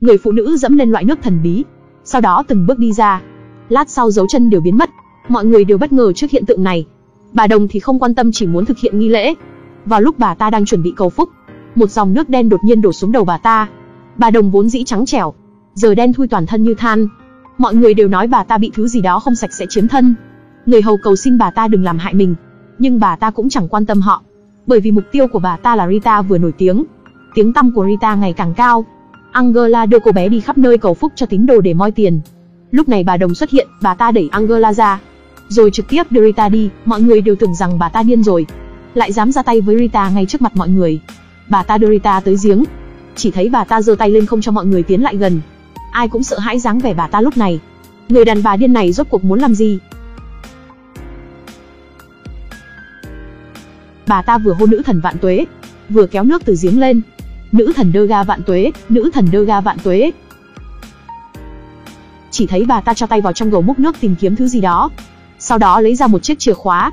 Người phụ nữ dẫm lên loại nước thần bí, sau đó từng bước đi ra. Lát sau dấu chân đều biến mất, mọi người đều bất ngờ trước hiện tượng này. Bà Đồng thì không quan tâm chỉ muốn thực hiện nghi lễ. Vào lúc bà ta đang chuẩn bị cầu phúc, một dòng nước đen đột nhiên đổ xuống đầu bà ta. Bà Đồng vốn dĩ trắng trẻo, giờ đen thui toàn thân như than. Mọi người đều nói bà ta bị thứ gì đó không sạch sẽ chiếm thân. Người hầu cầu xin bà ta đừng làm hại mình, nhưng bà ta cũng chẳng quan tâm họ, bởi vì mục tiêu của bà ta là Rita vừa nổi tiếng. Tiếng tăm của Rita ngày càng cao. Angela đưa cô bé đi khắp nơi cầu phúc cho tín đồ để moi tiền. Lúc này bà Đồng xuất hiện, bà ta đẩy Angela ra, rồi trực tiếp đưa Rita đi, mọi người đều tưởng rằng bà ta điên rồi. Lại dám ra tay với Rita ngay trước mặt mọi người. Bà ta đưa Rita tới giếng. Chỉ thấy bà ta giơ tay lên không cho mọi người tiến lại gần. Ai cũng sợ hãi dáng vẻ bà ta lúc này. Người đàn bà điên này rốt cuộc muốn làm gì? Bà ta vừa hô nữ thần vạn tuế, vừa kéo nước từ giếng lên. Nữ thần đơ ga vạn tuế, nữ thần đơ ga vạn tuế. Chỉ thấy bà ta cho tay vào trong gầu múc nước tìm kiếm thứ gì đó. Sau đó lấy ra một chiếc chìa khóa.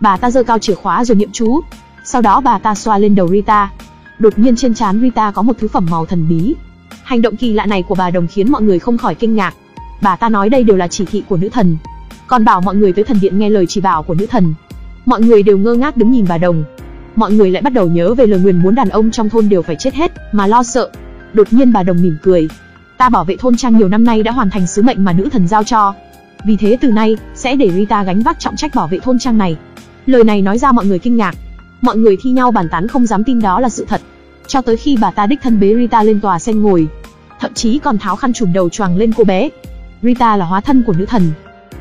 Bà ta giơ cao chìa khóa rồi niệm chú. Sau đó bà ta xoa lên đầu Rita. Đột nhiên trên trán Rita có một thứ phẩm màu thần bí. Hành động kỳ lạ này của bà đồng khiến mọi người không khỏi kinh ngạc. Bà ta nói đây đều là chỉ thị của nữ thần. Còn bảo mọi người tới thần điện nghe lời chỉ bảo của nữ thần. Mọi người đều ngơ ngác đứng nhìn bà đồng. Mọi người lại bắt đầu nhớ về lời nguyền muốn đàn ông trong thôn đều phải chết hết, mà lo sợ. Đột nhiên bà đồng mỉm cười. Ta bảo vệ thôn trang nhiều năm nay đã hoàn thành sứ mệnh mà nữ thần giao cho. Vì thế từ nay, sẽ để Rita gánh vác trọng trách bảo vệ thôn trang này. Lời này nói ra mọi người kinh ngạc. Mọi người thi nhau bàn tán không dám tin đó là sự thật. Cho tới khi bà ta đích thân bế Rita lên tòa sen ngồi. Thậm chí còn tháo khăn trùm đầu choàng lên cô bé. Rita là hóa thân của nữ thần.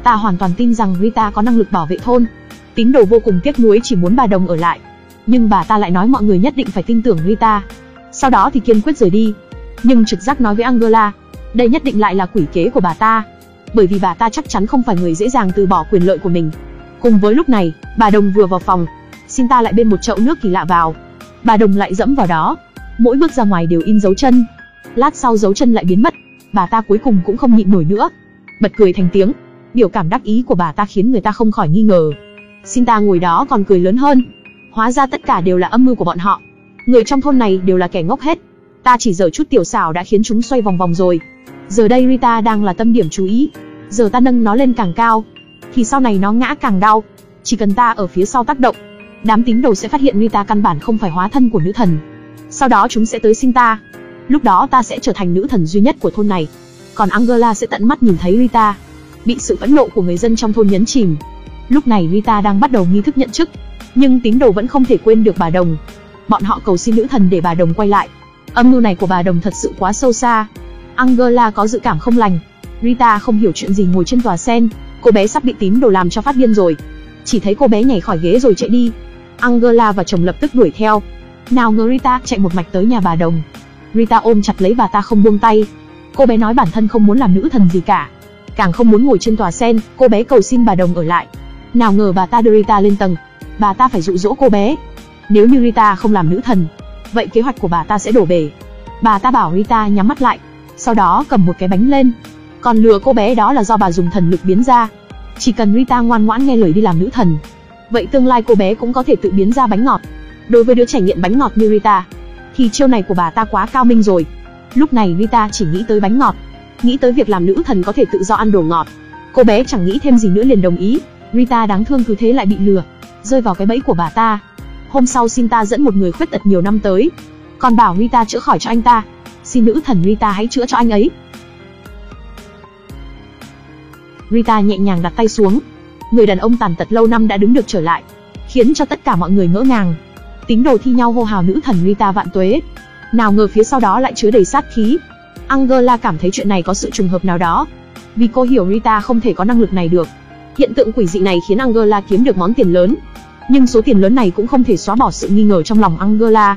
Ta hoàn toàn tin rằng Rita có năng lực bảo vệ thôn. Tín đồ vô cùng tiếc nuối chỉ muốn bà đồng ở lại. Nhưng bà ta lại nói mọi người nhất định phải tin tưởng Rita. Sau đó thì kiên quyết rời đi. Nhưng trực giác nói với Angela, đây nhất định lại là quỷ kế của bà ta. Bởi vì bà ta chắc chắn không phải người dễ dàng từ bỏ quyền lợi của mình. Cùng với lúc này, bà đồng vừa vào phòng, xin ta lại bên một chậu nước kỳ lạ vào. Bà đồng lại dẫm vào đó. Mỗi bước ra ngoài đều in dấu chân. Lát sau dấu chân lại biến mất. Bà ta cuối cùng cũng không nhịn nổi nữa. Bật cười thành tiếng. Biểu cảm đắc ý của bà ta khiến người ta không khỏi nghi ngờ. Xin ta ngồi đó còn cười lớn hơn. Hóa ra tất cả đều là âm mưu của bọn họ. Người trong thôn này đều là kẻ ngốc hết. Ta chỉ dở chút tiểu xảo đã khiến chúng xoay vòng vòng rồi. Giờ đây Rita đang là tâm điểm chú ý. Giờ ta nâng nó lên càng cao, thì sau này nó ngã càng đau. Chỉ cần ta ở phía sau tác động, đám tín đồ sẽ phát hiện Rita căn bản không phải hóa thân của nữ thần. Sau đó chúng sẽ tới sinh ta. Lúc đó ta sẽ trở thành nữ thần duy nhất của thôn này. Còn Angela sẽ tận mắt nhìn thấy Rita bị sự phẫn nộ của người dân trong thôn nhấn chìm. Lúc này Rita đang bắt đầu nghi thức nhận chức, nhưng tín đồ vẫn không thể quên được bà Đồng. Bọn họ cầu xin nữ thần để bà Đồng quay lại. Âm mưu này của bà Đồng thật sự quá sâu xa. Angela có dự cảm không lành. Rita không hiểu chuyện gì ngồi trên tòa sen, cô bé sắp bị tín đồ làm cho phát điên rồi. Chỉ thấy cô bé nhảy khỏi ghế rồi chạy đi. Angela và chồng lập tức đuổi theo. Nào ngờ Rita chạy một mạch tới nhà bà Đồng. Rita ôm chặt lấy bà ta không buông tay. Cô bé nói bản thân không muốn làm nữ thần gì cả, càng không muốn ngồi trên tòa sen, cô bé cầu xin bà Đồng ở lại. Nào ngờ bà ta đưa Rita lên tầng, bà ta phải dụ dỗ cô bé. Nếu như Rita không làm nữ thần, vậy kế hoạch của bà ta sẽ đổ bể. Bà ta bảo Rita nhắm mắt lại, sau đó cầm một cái bánh lên. Còn lừa cô bé đó là do bà dùng thần lực biến ra. Chỉ cần Rita ngoan ngoãn nghe lời đi làm nữ thần, vậy tương lai cô bé cũng có thể tự biến ra bánh ngọt. Đối với đứa trẻ nghiện bánh ngọt như Rita, thì chiêu này của bà ta quá cao minh rồi. Lúc này Rita chỉ nghĩ tới bánh ngọt, nghĩ tới việc làm nữ thần có thể tự do ăn đồ ngọt. Cô bé chẳng nghĩ thêm gì nữa liền đồng ý. Rita đáng thương cứ thế lại bị lừa, rơi vào cái bẫy của bà ta. Hôm sau xin ta dẫn một người khuyết tật nhiều năm tới, còn bảo Rita chữa khỏi cho anh ta. Xin nữ thần Rita hãy chữa cho anh ấy. Rita nhẹ nhàng đặt tay xuống. Người đàn ông tàn tật lâu năm đã đứng được trở lại, khiến cho tất cả mọi người ngỡ ngàng. Tín đồ thi nhau hô hào nữ thần Rita vạn tuế. Nào ngờ phía sau đó lại chứa đầy sát khí. Angela cảm thấy chuyện này có sự trùng hợp nào đó, vì cô hiểu Rita không thể có năng lực này được. Hiện tượng quỷ dị này khiến Angela kiếm được món tiền lớn, nhưng số tiền lớn này cũng không thể xóa bỏ sự nghi ngờ trong lòng Angela.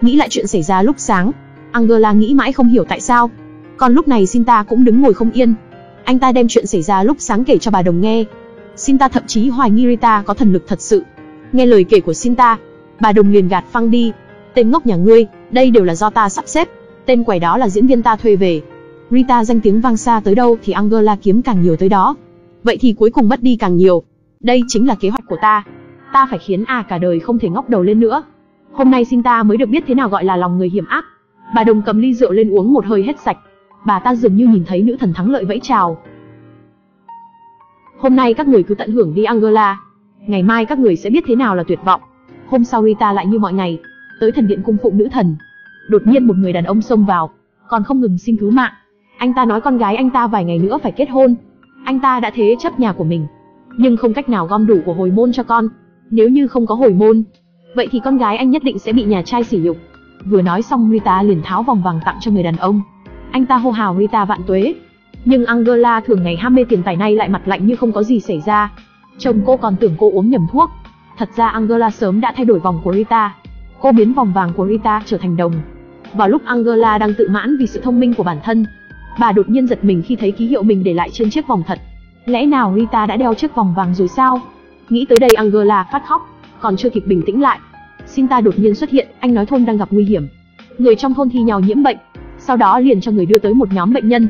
Nghĩ lại chuyện xảy ra lúc sáng, Angela nghĩ mãi không hiểu tại sao. Còn lúc này Sinta cũng đứng ngồi không yên. Anh ta đem chuyện xảy ra lúc sáng kể cho bà đồng nghe. Sinta thậm chí hoài nghi Rita có thần lực thật sự. Nghe lời kể của Sinta, bà đồng liền gạt phăng đi. Tên ngốc nhà ngươi, đây đều là do ta sắp xếp. Tên quẻ đó là diễn viên ta thuê về. Rita danh tiếng vang xa tới đâu thì Angela kiếm càng nhiều tới đó. Vậy thì cuối cùng mất đi càng nhiều. Đây chính là kế hoạch của ta. Ta phải khiến A cả đời không thể ngóc đầu lên nữa. Hôm nay xin ta mới được biết thế nào gọi là lòng người hiểm ác. Bà đồng cầm ly rượu lên uống một hơi hết sạch. Bà ta dường như nhìn thấy nữ thần thắng lợi vẫy chào. Hôm nay các người cứ tận hưởng đi Angela. Ngày mai các người sẽ biết thế nào là tuyệt vọng. Hôm sau Rita lại như mọi ngày, tới thần điện cung phụng nữ thần. Đột nhiên một người đàn ông xông vào, còn không ngừng xin cứu mạng. Anh ta nói con gái anh ta vài ngày nữa phải kết hôn. Anh ta đã thế chấp nhà của mình, nhưng không cách nào gom đủ của hồi môn cho con. Nếu như không có hồi môn, vậy thì con gái anh nhất định sẽ bị nhà trai sỉ nhục. Vừa nói xong Rita liền tháo vòng vàng tặng cho người đàn ông. Anh ta hô hào Rita vạn tuế. Nhưng Angela thường ngày ham mê tiền tài nay lại mặt lạnh như không có gì xảy ra. Chồng cô còn tưởng cô uống nhầm thuốc. Thật ra Angela sớm đã thay đổi vòng của Rita. Cô biến vòng vàng của Rita trở thành đồng. Vào lúc Angela đang tự mãn vì sự thông minh của bản thân, bà đột nhiên giật mình khi thấy ký hiệu mình để lại trên chiếc vòng thật. Lẽ nào Rita đã đeo chiếc vòng vàng rồi sao? Nghĩ tới đây Angela phát khóc, còn chưa kịp bình tĩnh lại. Sinta đột nhiên xuất hiện, anh nói thôn đang gặp nguy hiểm. Người trong thôn thi nhau nhiễm bệnh, sau đó liền cho người đưa tới một nhóm bệnh nhân.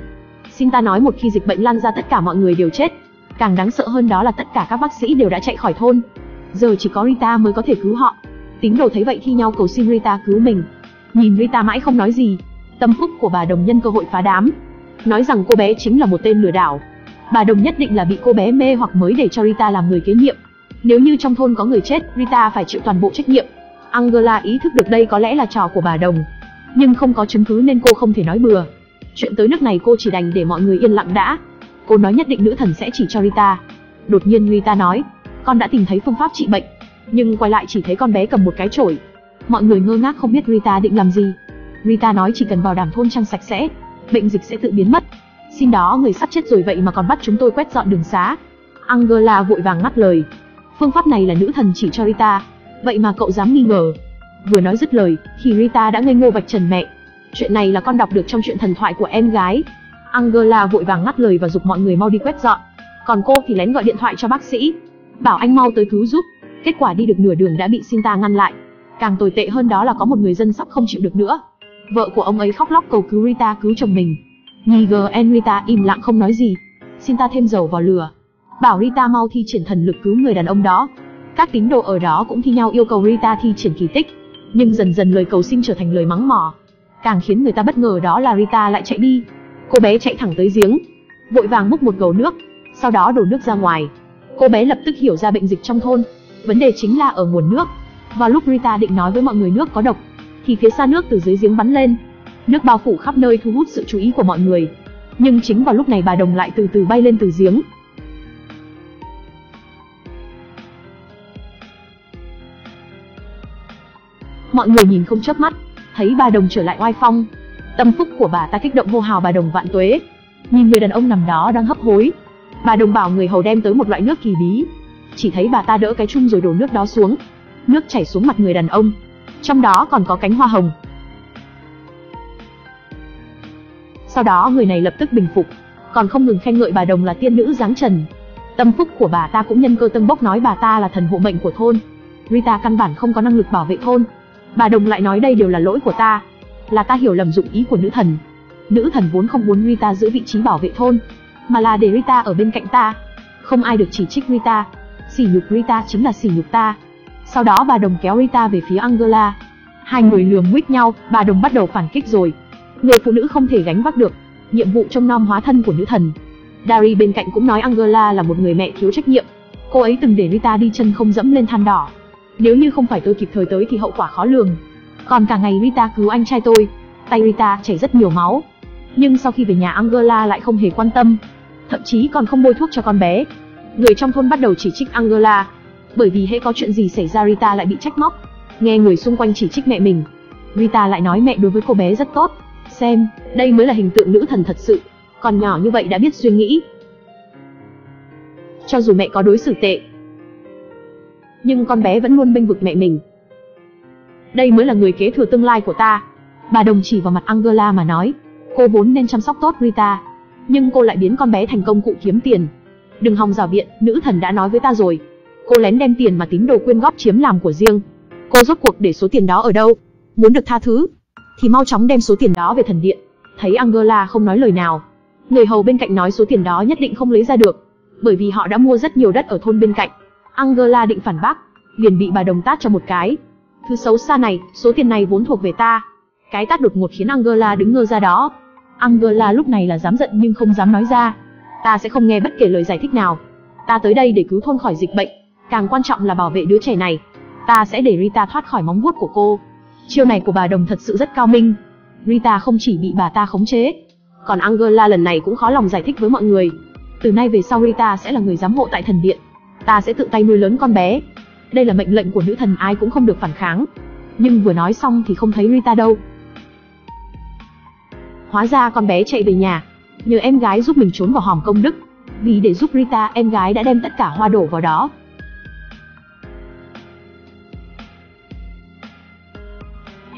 Sinta nói một khi dịch bệnh lan ra tất cả mọi người đều chết. Càng đáng sợ hơn đó là tất cả các bác sĩ đều đã chạy khỏi thôn. Giờ chỉ có Rita mới có thể cứu họ. Tín đồ thấy vậy thi nhau cầu xin Rita cứu mình. Nhìn Rita mãi không nói gì, tâm phúc của bà đồng nhân cơ hội phá đám. Nói rằng cô bé chính là một tên lừa đảo. Bà đồng nhất định là bị cô bé mê hoặc mới để cho Rita làm người kế nhiệm. Nếu như trong thôn có người chết, Rita phải chịu toàn bộ trách nhiệm. Angela ý thức được đây có lẽ là trò của bà đồng, nhưng không có chứng cứ nên cô không thể nói bừa. Chuyện tới nước này cô chỉ đành để mọi người yên lặng đã. Cô nói nhất định nữ thần sẽ chỉ cho Rita. Đột nhiên Rita nói, con đã tìm thấy phương pháp trị bệnh, nhưng quay lại chỉ thấy con bé cầm một cái chổi. Mọi người ngơ ngác không biết Rita định làm gì. Rita nói chỉ cần bảo đảm thôn trang sạch sẽ, bệnh dịch sẽ tự biến mất. Xin đó người sắp chết rồi vậy mà còn bắt chúng tôi quét dọn đường xá. Angela vội vàng ngắt lời. Phương pháp này là nữ thần chỉ cho Rita, vậy mà cậu dám nghi ngờ. Vừa nói dứt lời, thì Rita đã ngây ngô vạch trần mẹ. Chuyện này là con đọc được trong chuyện thần thoại của em gái. Angela vội vàng ngắt lời và dục mọi người mau đi quét dọn. Còn cô thì lén gọi điện thoại cho bác sĩ, bảo anh mau tới cứu giúp. Kết quả đi được nửa đường đã bị Sinta ngăn lại. Càng tồi tệ hơn đó là có một người dân sắp không chịu được nữa. Vợ của ông ấy khóc lóc cầu cứu Rita cứu chồng mình. Niger and Rita im lặng không nói gì. Xin ta thêm dầu vào lửa, bảo Rita mau thi triển thần lực cứu người đàn ông đó. Các tín đồ ở đó cũng thi nhau yêu cầu Rita thi triển kỳ tích, nhưng dần dần lời cầu xin trở thành lời mắng mỏ. Càng khiến người ta bất ngờ đó là Rita lại chạy đi. Cô bé chạy thẳng tới giếng, vội vàng múc một gầu nước, sau đó đổ nước ra ngoài. Cô bé lập tức hiểu ra bệnh dịch trong thôn, vấn đề chính là ở nguồn nước. Vào lúc Rita định nói với mọi người nước có độc, thì phía xa nước từ dưới giếng bắn lên. Nước bao phủ khắp nơi thu hút sự chú ý của mọi người. Nhưng chính vào lúc này bà đồng lại từ từ bay lên từ giếng, Mọi người nhìn không chớp mắt, thấy bà đồng trở lại oai phong. Tâm phúc của bà ta kích động hô hào bà đồng vạn tuế. Nhìn người đàn ông nằm đó đang hấp hối, bà đồng bảo người hầu đem tới một loại nước kỳ bí. Chỉ thấy bà ta đỡ cái chung rồi đổ nước đó xuống. Nước chảy xuống mặt người đàn ông. Trong đó còn có cánh hoa hồng. Sau đó người này lập tức bình phục, còn không ngừng khen ngợi bà đồng là tiên nữ dáng trần. Tâm phúc của bà ta cũng nhân cơ tân bốc nói bà ta là thần hộ mệnh của thôn. Rita căn bản không có năng lực bảo vệ thôn, Bà Đồng lại nói đây đều là lỗi của ta, là ta hiểu lầm dụng ý của nữ thần. Nữ thần vốn không muốn Rita giữ vị trí bảo vệ thôn, mà là để Rita ở bên cạnh ta. Không ai được chỉ trích Rita, sỉ nhục Rita chính là sỉ nhục ta. Sau đó bà Đồng kéo Rita về phía Angela. Hai người lườm nguyết nhau, bà Đồng bắt đầu phản kích rồi. Người phụ nữ không thể gánh vác được nhiệm vụ trông nom hóa thân của nữ thần. Dari bên cạnh cũng nói Angela là một người mẹ thiếu trách nhiệm. Cô ấy từng để Rita đi chân không dẫm lên than đỏ, nếu như không phải tôi kịp thời tới thì hậu quả khó lường. Còn cả ngày Rita cứu anh trai tôi, tay Rita chảy rất nhiều máu. Nhưng sau khi về nhà Angela lại không hề quan tâm, thậm chí còn không bôi thuốc cho con bé. Người trong thôn bắt đầu chỉ trích Angela, bởi vì hễ có chuyện gì xảy ra Rita lại bị trách móc. Nghe người xung quanh chỉ trích mẹ mình, Rita lại nói mẹ đối với cô bé rất tốt. Xem, đây mới là hình tượng nữ thần thật sự. Còn nhỏ như vậy đã biết suy nghĩ. Cho dù mẹ có đối xử tệ, nhưng con bé vẫn luôn bênh vực mẹ mình. Đây mới là người kế thừa tương lai của ta. Bà đồng chỉ vào mặt Angela mà nói, cô vốn nên chăm sóc tốt Rita, nhưng cô lại biến con bé thành công cụ kiếm tiền. Đừng hòng rào biện, nữ thần đã nói với ta rồi. Cô lén đem tiền mà tín đồ quyên góp chiếm làm của riêng. Cô rốt cuộc để số tiền đó ở đâu? Muốn được tha thứ, thì mau chóng đem số tiền đó về thần điện. Thấy Angela không nói lời nào, người hầu bên cạnh nói số tiền đó nhất định không lấy ra được, bởi vì họ đã mua rất nhiều đất ở thôn bên cạnh. Angela định phản bác, liền bị bà đồng tát cho một cái. Thứ xấu xa này, số tiền này vốn thuộc về ta. Cái tát đột ngột khiến Angela đứng ngơ ra đó. Angela lúc này là dám giận nhưng không dám nói ra. Ta sẽ không nghe bất kể lời giải thích nào. Ta tới đây để cứu thôn khỏi dịch bệnh, càng quan trọng là bảo vệ đứa trẻ này. Ta sẽ để Rita thoát khỏi móng vuốt của cô. Chiêu này của bà Đồng thật sự rất cao minh. Rita không chỉ bị bà ta khống chế, còn Angela lần này cũng khó lòng giải thích với mọi người. Từ nay về sau Rita sẽ là người giám hộ tại thần điện. Ta sẽ tự tay nuôi lớn con bé. Đây là mệnh lệnh của nữ thần ai cũng không được phản kháng. Nhưng vừa nói xong thì không thấy Rita đâu. Hóa ra con bé chạy về nhà, nhờ em gái giúp mình trốn vào hòm công đức. Vì để giúp Rita, em gái đã đem tất cả hoa đổ vào đó.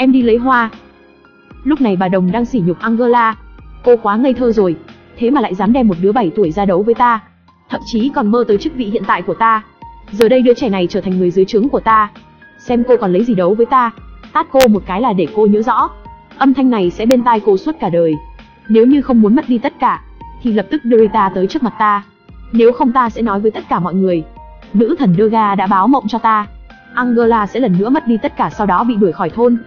Em đi lấy hoa. Lúc này bà Đồng đang sỉ nhục Angela. Cô quá ngây thơ rồi, thế mà lại dám đem một đứa 7 tuổi ra đấu với ta. Thậm chí còn mơ tới chức vị hiện tại của ta. Giờ đây đứa trẻ này trở thành người dưới trướng của ta. Xem cô còn lấy gì đấu với ta. Tát cô một cái là để cô nhớ rõ. Âm thanh này sẽ bên tai cô suốt cả đời. Nếu như không muốn mất đi tất cả, thì lập tức đưa ta tới trước mặt ta. Nếu không ta sẽ nói với tất cả mọi người. Nữ thần Durga đã báo mộng cho ta. Angela sẽ lần nữa mất đi tất cả sau đó bị đuổi khỏi thôn.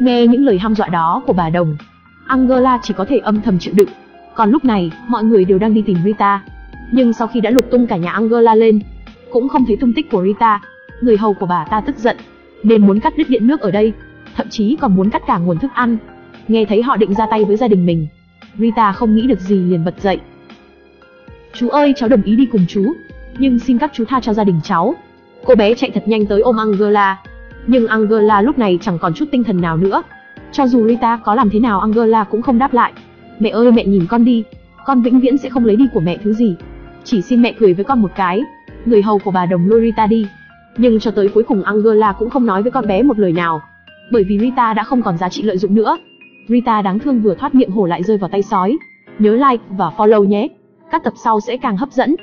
Nghe những lời hăm dọa đó của bà Đồng, Angela chỉ có thể âm thầm chịu đựng. Còn lúc này, mọi người đều đang đi tìm Rita. Nhưng sau khi đã lục tung cả nhà Angela lên, cũng không thấy tung tích của Rita. Người hầu của bà ta tức giận, nên muốn cắt đứt điện nước ở đây, thậm chí còn muốn cắt cả nguồn thức ăn. Nghe thấy họ định ra tay với gia đình mình, Rita không nghĩ được gì liền bật dậy. Chú ơi, cháu đồng ý đi cùng chú, nhưng xin các chú tha cho gia đình cháu. Cô bé chạy thật nhanh tới ôm Angela, nhưng Angela lúc này chẳng còn chút tinh thần nào nữa. Cho dù Rita có làm thế nào Angela cũng không đáp lại. Mẹ ơi mẹ nhìn con đi, con vĩnh viễn sẽ không lấy đi của mẹ thứ gì. Chỉ xin mẹ cười với con một cái. Người hầu của bà đồng lôi Rita đi. Nhưng cho tới cuối cùng Angela cũng không nói với con bé một lời nào. Bởi vì Rita đã không còn giá trị lợi dụng nữa. Rita đáng thương vừa thoát miệng hổ lại rơi vào tay sói. Nhớ like và follow nhé. Các tập sau sẽ càng hấp dẫn.